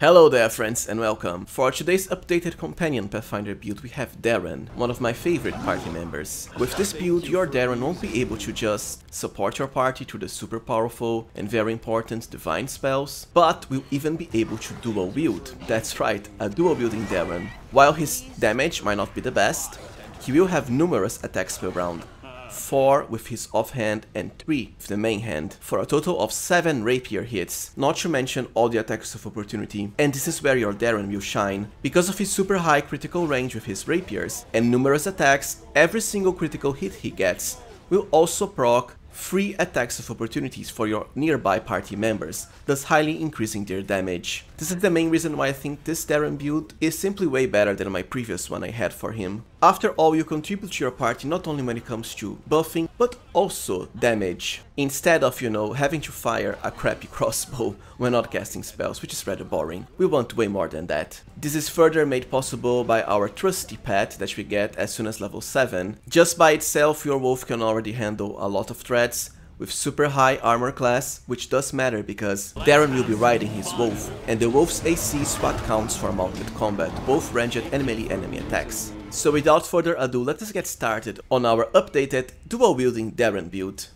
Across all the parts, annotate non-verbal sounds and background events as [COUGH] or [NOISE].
Hello there friends and welcome. For today's updated companion Pathfinder build we have Daeran, one of my favorite party members. With this build your Daeran won't be able to just support your party through the super powerful and very important divine spells, but will even be able to dual wield. That's right, a dual wielding Daeran. While his damage might not be the best, he will have numerous attacks per round, 4 with his offhand and 3 with the main hand, for a total of 7 rapier hits, not to mention all the attacks of opportunity. And this is where your Daeran will shine. Because of his super high critical range with his rapiers and numerous attacks, every single critical hit he gets will also proc free attacks of opportunities for your nearby party members, thus highly increasing their damage. This is the main reason why I think this Daeran build is simply way better than my previous one I had for him. After all, you contribute to your party not only when it comes to buffing, but also damage, instead of, you know, having to fire a crappy [LAUGHS] crossbow when not casting spells, which is rather boring. We want way more than that. This is further made possible by our trusty pet that we get as soon as level 7. Just by itself, your wolf can already handle a lot of threats, with super high armor class, which does matter because Daeran will be riding his wolf, and the wolf's AC what counts for mounted combat, both ranged and melee enemy attacks. So without further ado, let us get started on our updated dual-wielding Daeran build.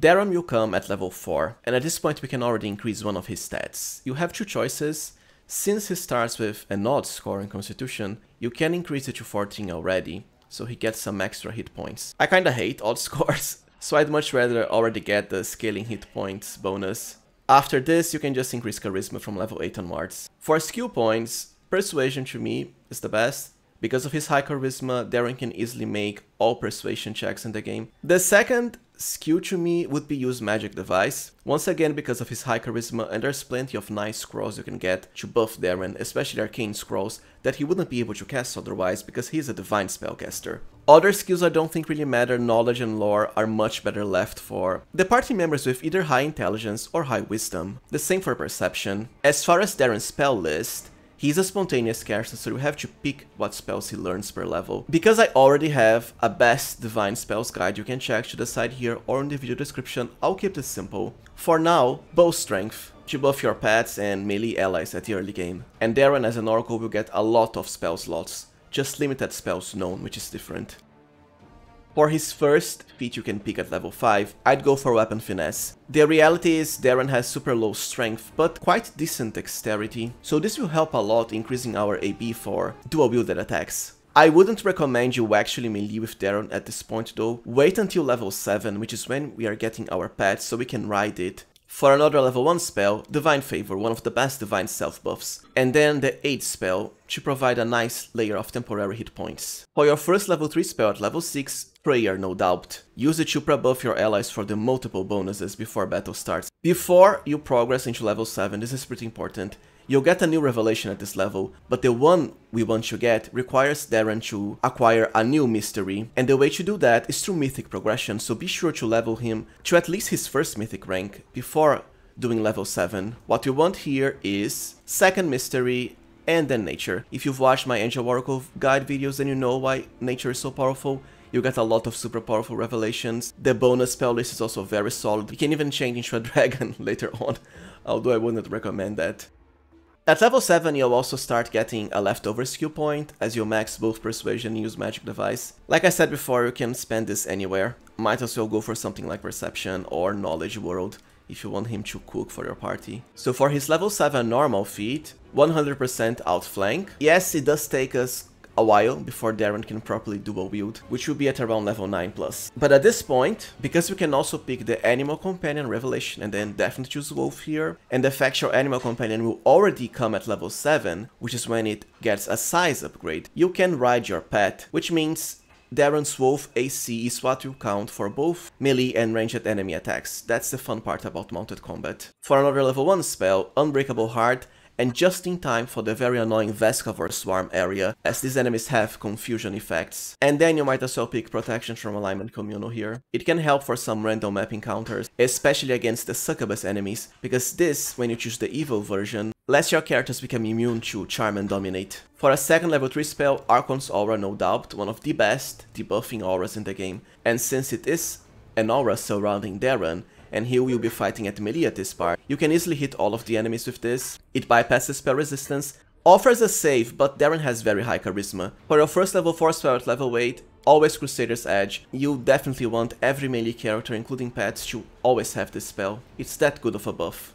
Daeran will come at level 4, and at this point we can already increase one of his stats. You have two choices, since he starts with an odd score in Constitution, you can increase it to 14 already, so he gets some extra hit points. I kinda hate odd [LAUGHS] scores, so I'd much rather already get the scaling hit points bonus. After this, you can just increase Charisma from level 8 onwards. For skill points, Persuasion to me is the best. Because of his high Charisma, Daeran can easily make all Persuasion checks in the game. The second skill to me would be use magic device. Once again because of his high charisma and there's plenty of nice scrolls you can get to buff Daeran, especially arcane scrolls that he wouldn't be able to cast otherwise because he's a divine spellcaster. Other skills I don't think really matter, knowledge and lore are much better left for the party members with either high intelligence or high wisdom. The same for perception. As far as Daeran's spell list, He's a spontaneous caster, so you have to pick what spells he learns per level. Because I already have a best divine spells guide you can check to the side here or in the video description, I'll keep this simple. For now, bull's strength to buff your pets and melee allies at the early game. And Daeran as an oracle will get a lot of spell slots, just limited spells known, which is different. For his first feat you can pick at level 5, I'd go for Weapon Finesse. The reality is Daeran has super low strength, but quite decent dexterity, so this will help a lot increasing our AB for dual wielded attacks. I wouldn't recommend you actually melee with Daeran at this point though, wait until level 7, which is when we are getting our pets so we can ride it, for another level 1 spell, Divine Favor, one of the best divine self buffs. And then the Aid spell, to provide a nice layer of temporary hit points. For your first level 3 spell at level 6, Prayer no doubt. Use it to pre-buff your allies for the multiple bonuses before battle starts. Before you progress into level 7, this is pretty important, You'll get a new revelation at this level, but the one we want to get requires Daeran to acquire a new mystery, and the way to do that is through mythic progression, so be sure to level him to at least his first mythic rank before doing level 7. What you want here is second mystery and then nature. If you've watched my Angel Oracle guide videos then you know why nature is so powerful. You get a lot of super powerful revelations. The bonus spell list is also very solid. You can even change into a [LAUGHS] dragon later on, although I wouldn't recommend that. At level 7 you'll also start getting a leftover skill point as you max both persuasion and use magic device. Like I said before, you can spend this anywhere. Might as well go for something like perception or knowledge world if you want him to cook for your party. So for his level 7 normal feat, 100% outflank. Yes, it does take us a while before Daeran can properly dual wield, which will be at around level 9 plus. But at this point, because we can also pick the Animal Companion Revelation and then definitely choose Wolf here, and the fact your Animal Companion will already come at level 7, which is when it gets a size upgrade, you can ride your pet, which means Daeran's Wolf AC is what will count for both melee and ranged enemy attacks. That's the fun part about mounted combat. For another level 1 spell, Unbreakable Heart, and just in time for the very annoying Vescavor Swarm area, as these enemies have confusion effects. And then you might as well pick Protection from Alignment Communal here. It can help for some random map encounters, especially against the succubus enemies, because this, when you choose the evil version, lets your characters become immune to Charm and Dominate. For a second level 3 spell, Archon's Aura no doubt, one of the best debuffing auras in the game, and since it is an aura surrounding Daeran, and here we'll be fighting at melee at this part. You can easily hit all of the enemies with this. It bypasses spell resistance, offers a save, but Daeran has very high charisma. For your first level 4 spell at level 8, always Crusader's Edge, you definitely want every melee character, including pets, to always have this spell. It's that good of a buff.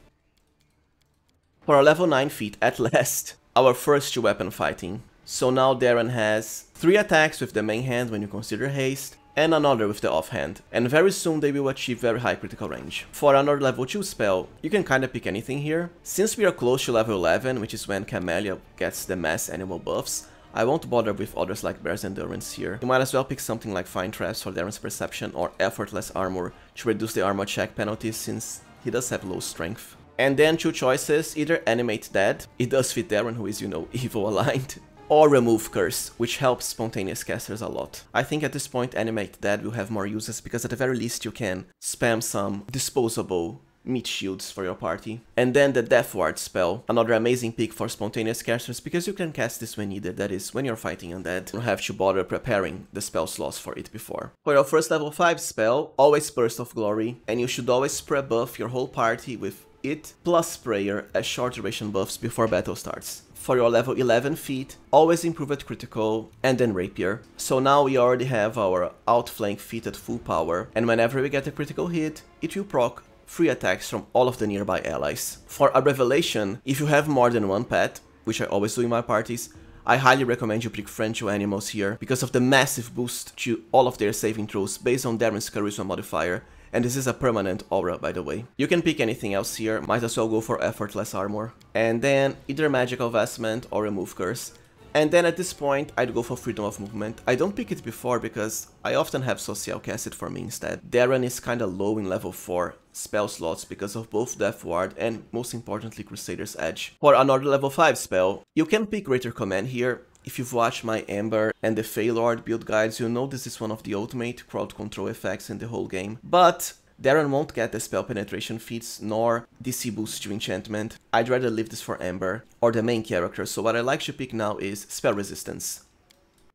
For our level 9 feat, at [LAUGHS] last, our first two weapon fighting. So now Daeran has 3 attacks with the main hand when you consider haste, and another with the offhand, and very soon they will achieve very high critical range. For another level 2 spell, you can kinda pick anything here. Since we are close to level 11, which is when Camellia gets the mass animal buffs, I won't bother with others like Bear's Endurance here. You might as well pick something like Find Traps for Daeran's Perception or Effortless Armor to reduce the armor check penalty since he does have low strength. And then two choices, either Animate Dead, it does fit Daeran who is, you know, [LAUGHS] evil aligned, or Remove Curse, which helps spontaneous casters a lot. I think at this point Animate Dead will have more uses because at the very least you can spam some disposable meat shields for your party. And then the Death Ward spell, another amazing pick for spontaneous casters because you can cast this when needed, that is, when you're fighting undead. You don't have to bother preparing the spell slots for it before. For your first level 5 spell, always Burst of Glory, and you should always spray buff your whole party with it plus Prayer as short duration buffs before battle starts. For your level 11 feat, always improved critical and then rapier. So now we already have our outflank feat at full power and whenever we get a critical hit, it will proc free attacks from all of the nearby allies. For a revelation, if you have more than one pet, which I always do in my parties, I highly recommend you pick friendly animals here because of the massive boost to all of their saving throws based on Daeran's charisma modifier and this is a permanent aura by the way. You can pick anything else here, might as well go for effortless armor. And then either magical vestment or remove curse. And then at this point, I'd go for Freedom of Movement. I don't pick it before because I often have Sosiel cast it for me instead. Daeran is kinda low in level 4 spell slots because of both Death Ward and most importantly Crusader's Edge. For another level 5 spell, you can pick Greater Command here. If you've watched my Ember and the Fey Lord build guides, you'll know this is one of the ultimate crowd control effects in the whole game. But Daeran won't get the spell penetration feats nor DC boost to enchantment. I'd rather leave this for Ember or the main character, so what I like to pick now is spell resistance.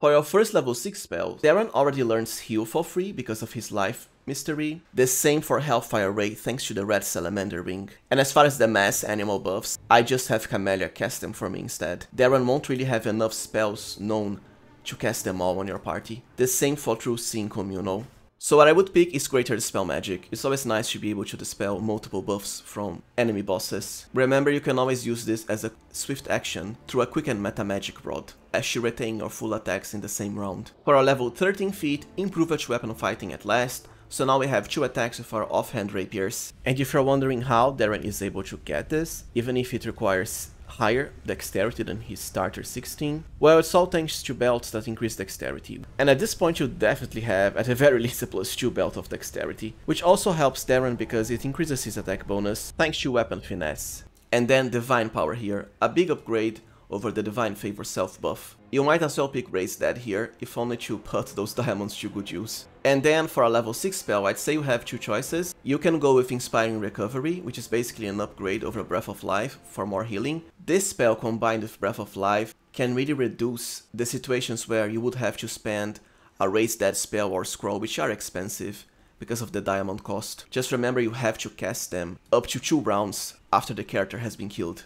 For your first level 6 spell, Daeran already learns heal for free because of his life mystery. The same for Hellfire Ray thanks to the red salamander ring. And as far as the mass animal buffs, I just have Camellia cast them for me instead. Daeran won't really have enough spells known to cast them all on your party. The same for True Seeing Communal. So what I would pick is Greater Dispel Magic. It's always nice to be able to dispel multiple buffs from enemy bosses. Remember you can always use this as a swift action through a quicken meta magic rod, as you retain your full attacks in the same round. For our level 13 feat, improve at weapon fighting at last, so now we have two attacks with our offhand rapiers. And if you're wondering how Daeran is able to get this, even if it requires higher dexterity than his starter 16? Well, it's all thanks to belts that increase dexterity. And at this point you definitely have, at the very [LAUGHS] least, a plus 2 belt of dexterity, which also helps Daeran because it increases his attack bonus thanks to weapon finesse. And then Divine Power here, a big upgrade over the Divine Favor self buff. You might as well pick Raise Dead here, if only to put those [LAUGHS] diamonds to good use. And then for a level 6 spell, I'd say you have two choices. You can go with Inspiring Recovery, which is basically an upgrade over Breath of Life for more healing. This spell combined with Breath of Life can really reduce the situations where you would have to spend a Raise Dead spell or scroll, which are expensive because of the diamond cost. Just remember you have to cast them up to 2 rounds after the character has been killed.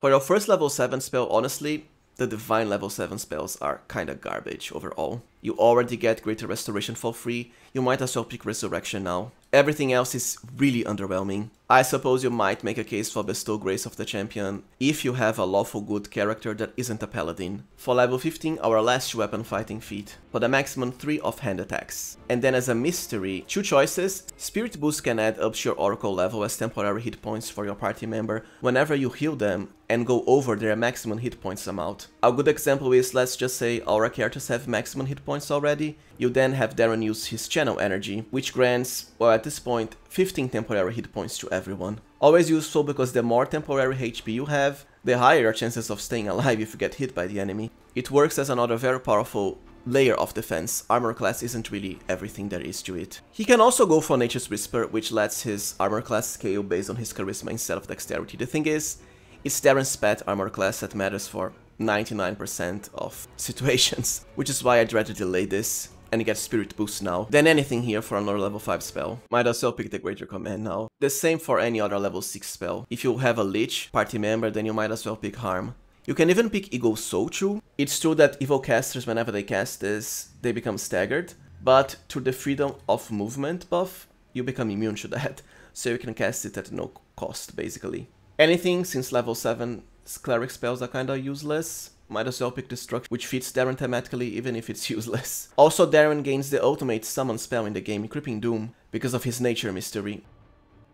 For your first level 7 spell, honestly, the Divine level 7 spells are kinda garbage overall. You already get Greater Restoration for free, you might as well pick Resurrection now. Everything else is really underwhelming. I suppose you might make a case for Bestow Grace of the Champion if you have a lawful good character that isn't a paladin. For level 15, our last weapon fighting feat, for the maximum 3 offhand attacks. And then as a mystery, two choices, Spirit Boost can add up to your Oracle level as temporary hit points for your party member whenever you heal them and go over their maximum hit points amount. A good example is, let's just say our characters have maximum hit points already, you then have Daeran use his channel energy, which grants, well at this point, 15 temporary hit points to everyone. Always useful because the more temporary HP you have, the higher your chances of staying alive if you get hit by the enemy. It works as another very powerful layer of defense, armor class isn't really everything there is to it. He can also go for Nature's Whisper, which lets his armor class scale based on his charisma instead of dexterity. The thing is, it's Daeran's pet armor class that matters for 99% of [LAUGHS] situations, which is why I'd rather delay this. And get spirit boost now than anything here for another level 5 spell. Might as well pick the Greater Command now. The same for any other level 6 spell. If you have a Lich party member, then you might as well pick Harm. You can even pick Soul too. It's true that evil casters, whenever they cast this, they become staggered, but through the freedom of movement buff, you become immune to that, [LAUGHS] so you can cast it at no cost, basically. Anything since level 7 cleric spells are kinda useless, might as well pick Destruction, which fits Daeran thematically even if it's [LAUGHS] useless. Also, Daeran gains the ultimate summon spell in the game, Creeping Doom, because of his nature mystery.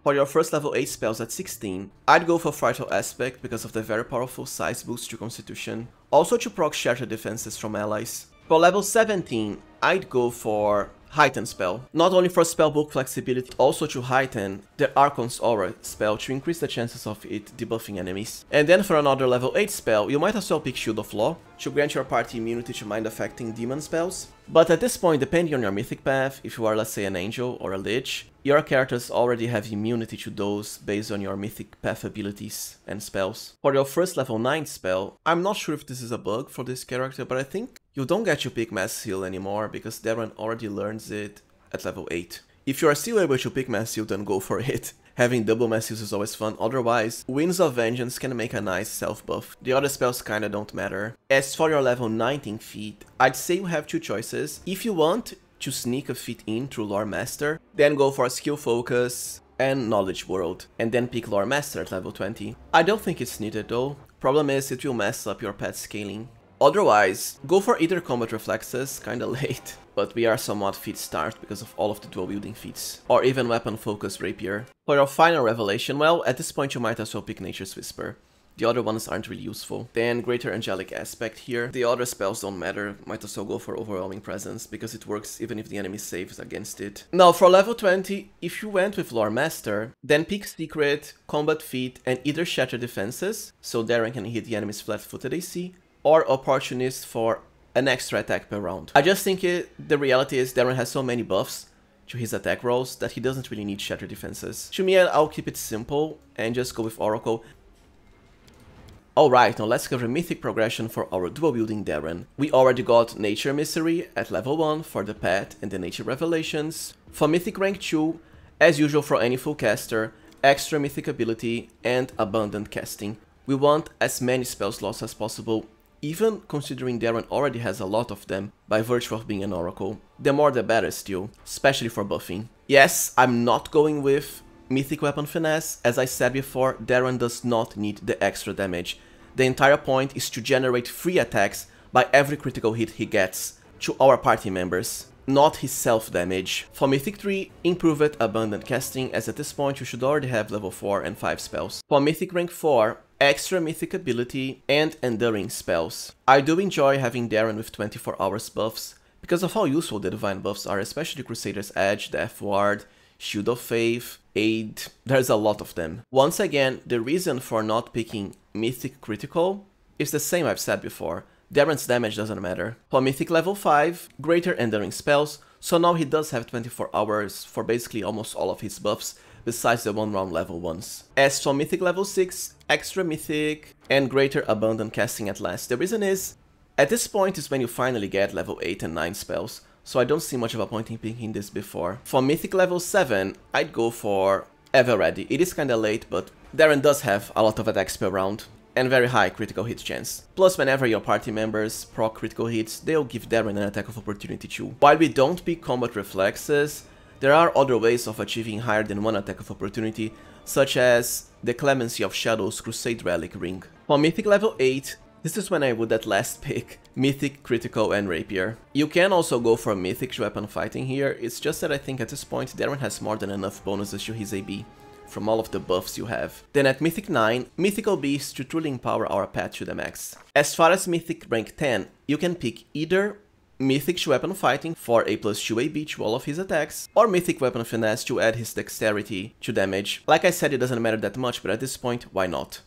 For your first level 8 spells at 16, I'd go for Frightful Aspect because of the very powerful size boost to Constitution, also to proc Shatter defenses from allies. For level 17, I'd go for Heighten spell. Not only for spellbook flexibility, also to heighten the Archon's Aura spell to increase the chances of it debuffing enemies. And then for another level 8 spell, you might as well pick Shield of Law, to grant your party immunity to mind affecting demon spells. But at this point, depending on your mythic path, if you are let's say an angel or a lich, your characters already have immunity to those based on your mythic path abilities and spells. For your first level 9 spell, I'm not sure if this is a bug for this character, but I think you don't get to pick Mass Heal anymore because Daeran already learns it at level 8. If you are still able to pick Mass Heal, then go for it. [LAUGHS] Having double Mass Heals is always fun, otherwise, Winds of Vengeance can make a nice self-buff. The other spells kinda don't matter. As for your level 19 feat, I'd say you have two choices. If you want to sneak a feat in through Lore Master, then go for Skill Focus and Knowledge World, and then pick Lore Master at level 20. I don't think it's needed though. Problem is, it will mess up your pet scaling. Otherwise, go for either combat reflexes, kinda [LAUGHS] late, but we are somewhat feat starved because of all of the dual wielding feats, or even weapon focus rapier. For your final revelation, well, at this point you might as well pick Nature's Whisper. The other ones aren't really useful. Then Greater Angelic Aspect here. The other spells don't matter, might as well go for Overwhelming Presence, because it works even if the enemy saves against it. Now for level 20, if you went with Lore Master, then pick Secret, Combat Feat, and either Shatter Defenses, so Daeran can hit the enemy's flat-footed AC, or opportunist for an extra attack per round. I just think it, the reality is Daeran has so many buffs to his attack rolls that he doesn't really need shatter defenses. To me, I'll keep it simple and just go with Oracle. Alright, now let's cover Mythic progression for our dual wielding Daeran. We already got Nature Mystery at level 1 for the pet and the Nature Revelations. For Mythic rank 2, as usual for any full caster, extra Mythic ability and Abundant casting. We want as many spell slots as possible even considering Daeran already has a lot of them by virtue of being an oracle. The more the better still, especially for buffing. Yes, I'm not going with Mythic Weapon Finesse, as I said before, Daeran does not need the extra damage. The entire point is to generate free attacks by every critical hit he gets to our party members, not his self-damage. For Mythic 3, improved Abundant Casting, as at this point you should already have level 4 and 5 spells. For Mythic rank 4, extra mythic ability, and enduring spells. I do enjoy having Daeran with 24 hours buffs, because of how useful the divine buffs are, especially Crusader's Edge, Death Ward, Shield of Faith, Aid, there's a lot of them. Once again, the reason for not picking Mythic Critical is the same I've said before, Daeran's damage doesn't matter. For Mythic level 5, greater enduring spells, so now he does have 24 hours for basically almost all of his buffs, besides the one round level ones. As for Mythic level 6, extra Mythic and greater Abundant casting at last. The reason is, at this point is when you finally get level 8 and 9 spells, so I don't see much of a point in picking this before. For Mythic level 7, I'd go for Ever Ready. It is kinda late, but Daeran does have a lot of attacks per round and very high critical hit chance. Plus whenever your party members proc critical hits, they'll give Daeran an attack of opportunity too. While we don't pick combat reflexes, there are other ways of achieving higher than one attack of opportunity, such as the Clemency of Shadows Crusade Relic Ring. For Mythic level 8, this is when I would at last pick Mythic, Critical and Rapier. You can also go for Mythic weapon fighting here, it's just that I think at this point Daeran has more than enough bonuses to his AB from all of the buffs you have. Then at Mythic 9, Mythical Beasts to truly empower our pet to the max. As far as Mythic rank 10, you can pick either Mythic Weapon Fighting for a plus 2 AB to all of his attacks, or Mythic Weapon Finesse to add his dexterity to damage. Like I said, it doesn't matter that much, but at this point, why not?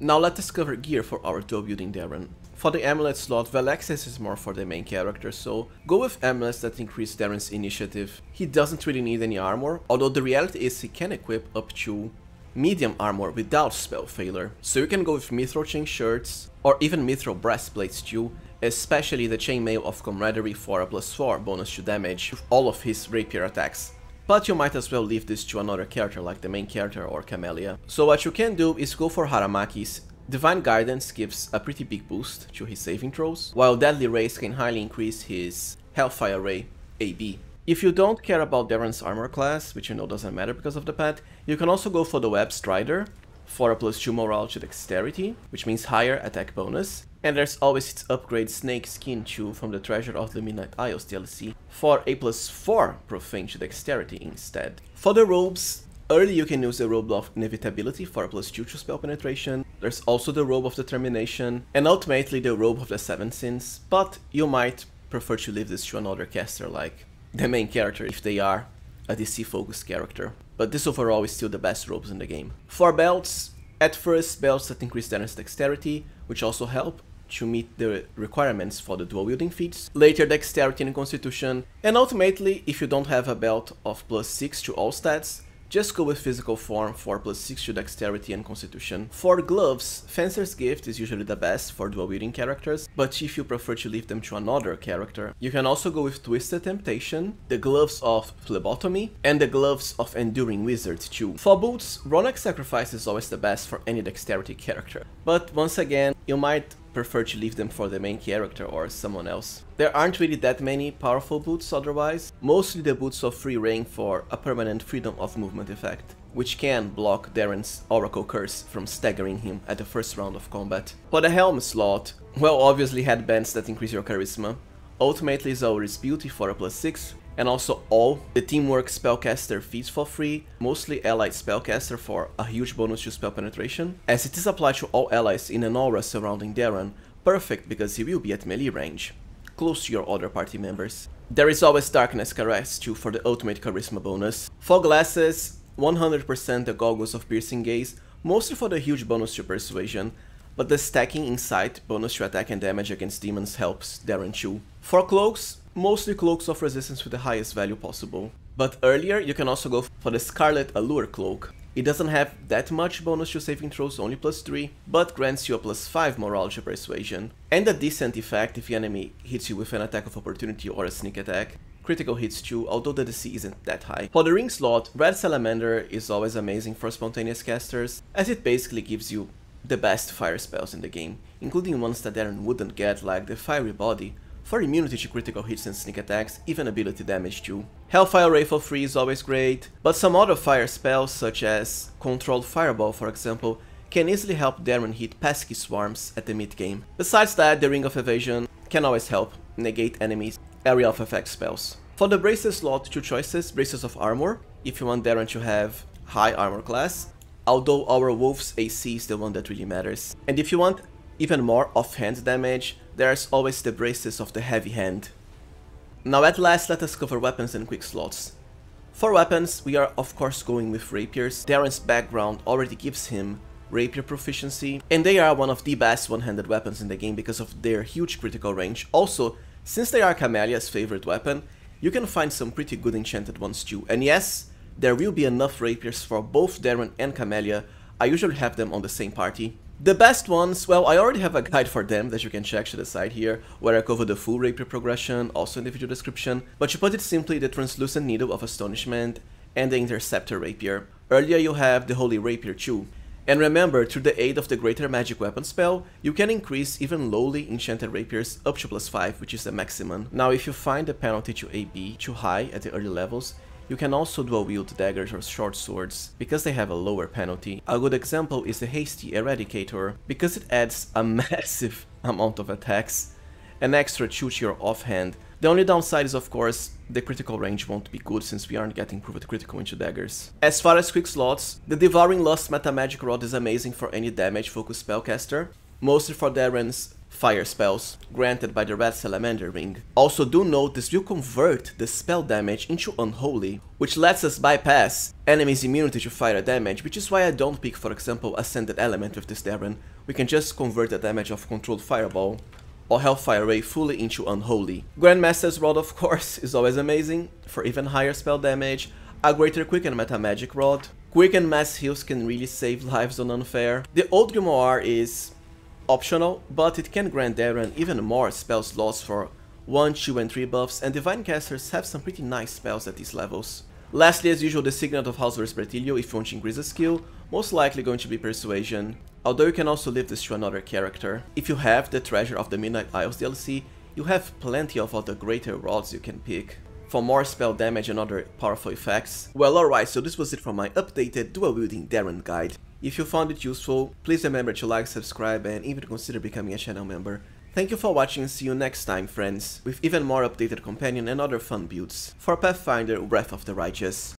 Now let's discover gear for our dual wielding Daeran. For the amulet slot, Velexis is more for the main character, so go with amulets that increase Daeran's initiative. He doesn't really need any armor, although the reality is he can equip up to medium armor without spell failure. So you can go with Mithril chain shirts, or even Mithril breastplates too, especially the Chainmail of Camaraderie for a plus 4 bonus to damage all of his rapier attacks. But you might as well leave this to another character like the main character or Camellia. So what you can do is go for Haramaki's Divine Guidance gives a pretty big boost to his saving throws, while Deadly Rays can highly increase his Hellfire Ray AB. If you don't care about Daeran's armor class, which you know doesn't matter because of the pet, you can also go for the Web Strider for a plus 2 morale to dexterity, which means higher attack bonus. And there's always its upgrade Snake Skin 2 from the Treasure of the Midnight Isles DLC for a plus 4 profane to dexterity instead. For the robes, Early you can use the robe of inevitability for a plus 2 to spell penetration, there's also the robe of determination, and ultimately the robe of the seven sins, but you might prefer to leave this to another caster like the main character if they are a DC focused character. But this overall is still the best robes in the game. For belts, at first belts that increase damage dexterity, which also help to meet the requirements for the dual wielding feats, later dexterity and constitution, and ultimately if you don't have a belt of plus 6 to all stats, just go with physical form 4 plus 6 to dexterity and constitution. For gloves, Fencer's Gift is usually the best for dual wielding characters, but if you prefer to leave them to another character, you can also go with Twisted Temptation, the gloves of Phlebotomy, and the gloves of Enduring Wizard too. For boots, Ronak Sacrifice is always the best for any dexterity character, but once again, you might prefer to leave them for the main character or someone else. There aren't really that many powerful boots otherwise, mostly the boots of free reign for a permanent freedom of movement effect, which can block Daeran's Oracle Curse from staggering him at the first round of combat. For the helm slot, well obviously headbands that increase your charisma, ultimately Zauri's Beauty for a plus 6, and also all the Teamwork Spellcaster feats for free, mostly Allied Spellcaster for a huge bonus to spell penetration, as it is applied to all allies in an aura surrounding Daeran, perfect because he will be at melee range, close to your other party members. There is always Darkness Caress too for the ultimate charisma bonus. For glasses, 100% the Goggles of Piercing Gaze, mostly for the huge bonus to persuasion, but the stacking Insight bonus to attack and damage against demons helps Daeran too. For cloaks, mostly cloaks of resistance with the highest value possible. But earlier, you can also go for the Scarlet Allure cloak. It doesn't have that much bonus to saving throws, only plus 3, but grants you a plus 5 morale to persuasion. And a decent effect if the enemy hits you with an attack of opportunity or a sneak attack. Critical hits too, although the DC isn't that high. For the ring slot, Red Salamander is always amazing for spontaneous casters, as it basically gives you the best fire spells in the game, including ones that Daeran wouldn't get like the Fiery Body, for immunity to critical hits and sneak attacks, even ability damage too. Hellfire Ray for free is always great, but some other fire spells such as Controlled Fireball for example can easily help Daeran hit pesky swarms at the mid game. Besides that, the Ring of Evasion can always help negate enemies' area of effect spells. For the Bracers slot, two choices, Bracers of Armor, if you want Daeran to have high armor class, although our Wolf's AC is the one that really matters. And if you want even more offhand damage, there's always the bracers of the heavy hand. Now at last let us cover weapons and quick slots. For weapons, we are of course going with rapiers. Daeran's background already gives him rapier proficiency, and they are one of the best one-handed weapons in the game because of their huge critical range. Also, since they are Camellia's favorite weapon, you can find some pretty good enchanted ones too. And yes, there will be enough rapiers for both Daeran and Camellia, I usually have them on the same party. The best ones, well, I already have a guide for them that you can check to the side here, where I cover the full rapier progression, also in the video description, but to put it simply, the Translucent Needle of Astonishment and the Interceptor Rapier. Earlier you have the Holy Rapier too. And remember, through the aid of the Greater Magic Weapon spell, you can increase even lowly enchanted rapiers up to plus 5, which is the maximum. Now if you find the penalty to AB too high at the early levels, you can also dual wield daggers or short swords, because they have a lower penalty. A good example is the Hasty Eradicator, because it adds a [LAUGHS] massive amount of attacks, an extra 2 to your offhand. The only downside is of course, the critical range won't be good since we aren't getting proved critical into daggers. As far as quick slots, the Devouring Lust Meta Magic Rod is amazing for any damage focused spellcaster, mostly for Daeran's fire spells granted by the Red Salamander Ring. Also do note this will convert the spell damage into Unholy, which lets us bypass enemies' immunity to fire damage, which is why I don't pick for example Ascended Element with this Daeran. We can just convert the damage of Controlled Fireball or Hellfire Ray fully into Unholy. Grandmaster's Rod of course is always amazing for even higher spell damage, a greater Quicken Meta Magic Rod. Quicken Mass Heals can really save lives on Unfair. The Old Grimoire is optional, but it can grant Daeran even more spell slots for 1, 2 and 3 buffs, and Divine Casters have some pretty nice spells at these levels. Lastly, as usual, the Signet of House Vespertilio if you want to increase a skill, most likely going to be Persuasion, although you can also leave this to another character. If you have the Treasure of the Midnight Isles DLC, you have plenty of other greater rods you can pick for more spell damage and other powerful effects. Well alright, so this was it for my updated dual wielding Daeran guide. If you found it useful, please remember to like, subscribe and even consider becoming a channel member. Thank you for watching see you next time friends, with even more updated companion and other fun builds for Pathfinder Wrath of the Righteous.